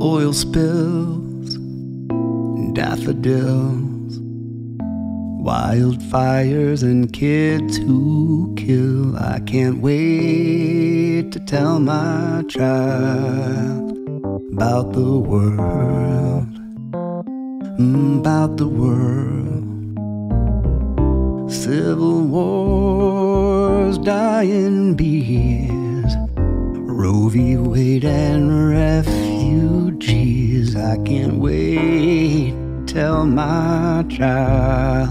oil spills, daffodils, wildfires, and kids who kill. I can't wait to tell my child about the world, mm, about the world. Civil wars, dying bees, Roe v. Wade, and refugees. I can't wait to tell my child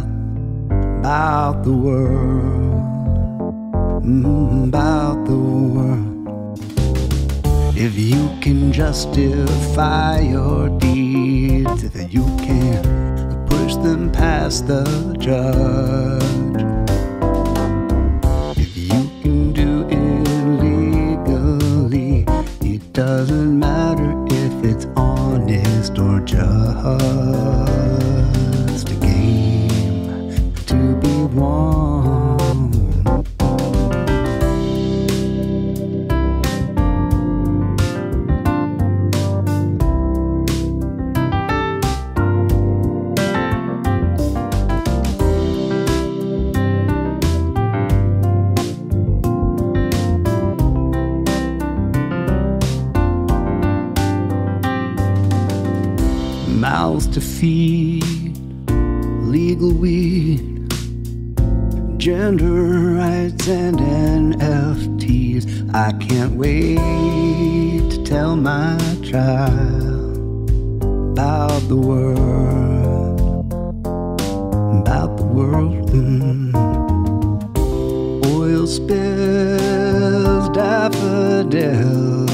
about the world, mm, about the world. If you can justify your deeds, if you can push them past the judge. If you can do it legally, it doesn't matter if it's honest or mouths to feed, legal weed, gender rights and NFTs. I can't wait to tell my child about the world, about the world. mm. Oil spills, daffodils,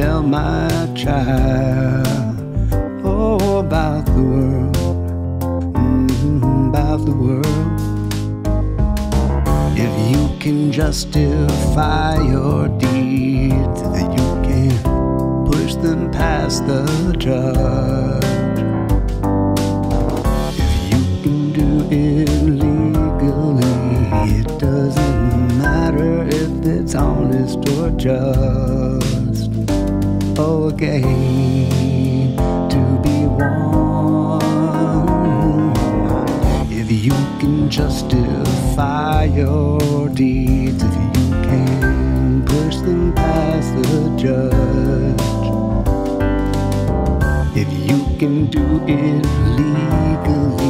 tell my child oh, about the world, mm, about the world. If you can justify your deeds, if you can push them past the judge. If you can do it legally, it doesn't matter if it's honest or just. Game to be won. If you can justify your deeds, if you can push them past the judge. If you can do it legally,